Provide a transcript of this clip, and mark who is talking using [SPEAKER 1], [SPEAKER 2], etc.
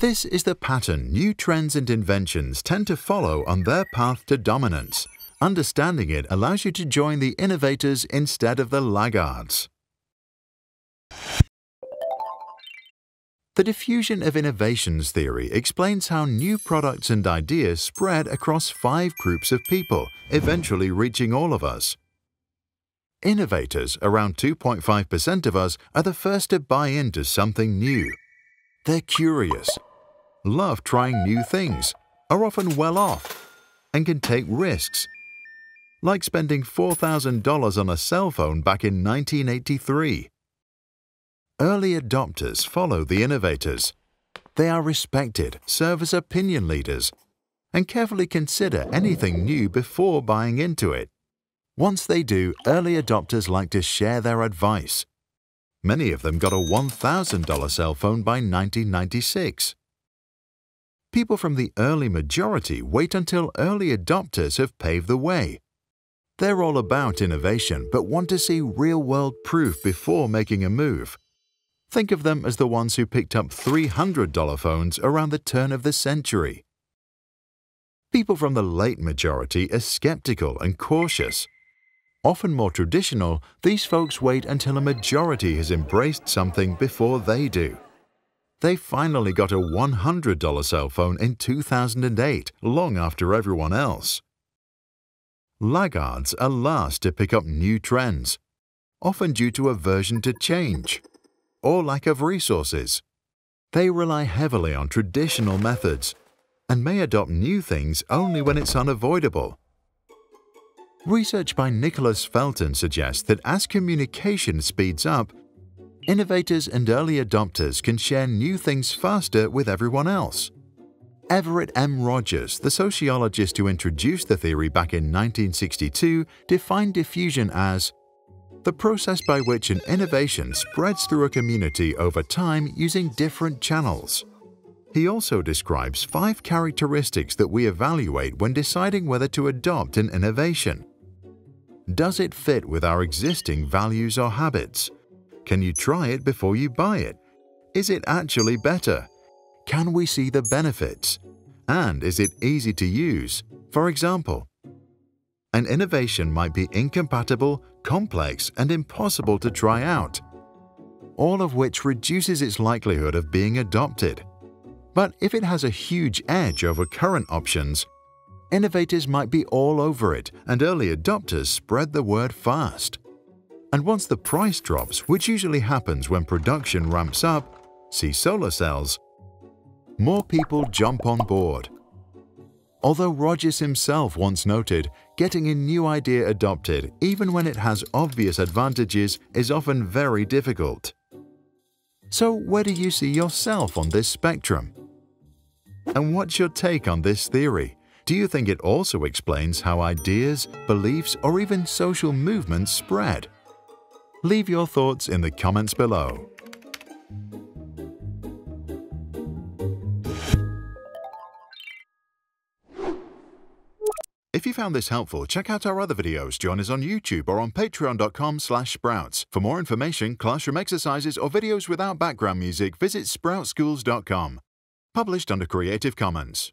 [SPEAKER 1] This is the pattern new trends and inventions tend to follow on their path to dominance. Understanding it allows you to join the innovators instead of the laggards. The diffusion of innovations theory explains how new products and ideas spread across five groups of people, eventually reaching all of us. Innovators, around 2.5% of us, are the first to buy into something new. They're curious, love trying new things, are often well off, and can take risks. Like spending $4,000 on a cell phone back in 1983. Early adopters follow the innovators. They are respected, serve as opinion leaders, and carefully consider anything new before buying into it. Once they do, early adopters like to share their advice. Many of them got a $1,000 cell phone by 1996. People from the early majority wait until early adopters have paved the way. They're all about innovation but want to see real-world proof before making a move. Think of them as the ones who picked up $300 phones around the turn of the century. People from the late majority are skeptical and cautious. Often more traditional, these folks wait until a majority has embraced something before they do. They finally got a $100 cell phone in 2008, long after everyone else. Laggards are last to pick up new trends, often due to aversion to change or lack of resources. They rely heavily on traditional methods and may adopt new things only when it's unavoidable. Research by Nicholas Felton suggests that as communication speeds up, innovators and early adopters can share new things faster with everyone else. Everett M. Rogers, the sociologist who introduced the theory back in 1962, defined diffusion as the process by which an innovation spreads through a community over time using different channels. He also describes five characteristics that we evaluate when deciding whether to adopt an innovation. Does it fit with our existing values or habits? Can you try it before you buy it? Is it actually better? Can we see the benefits? And is it easy to use? For example, an innovation might be incompatible, complex, and impossible to try out, all of which reduces its likelihood of being adopted. But if it has a huge edge over current options, innovators might be all over it and early adopters spread the word fast. And once the price drops, which usually happens when production ramps up, see solar cells, more people jump on board. Although Rogers himself once noted, getting a new idea adopted, even when it has obvious advantages, is often very difficult. So where do you see yourself on this spectrum? And what's your take on this theory? Do you think it also explains how ideas, beliefs, or even social movements spread? Leave your thoughts in the comments below. If you found this helpful, check out our other videos, join us on YouTube or on patreon.com slash sprouts. For more information, classroom exercises or videos without background music, visit sproutschools.com. Published under Creative Commons.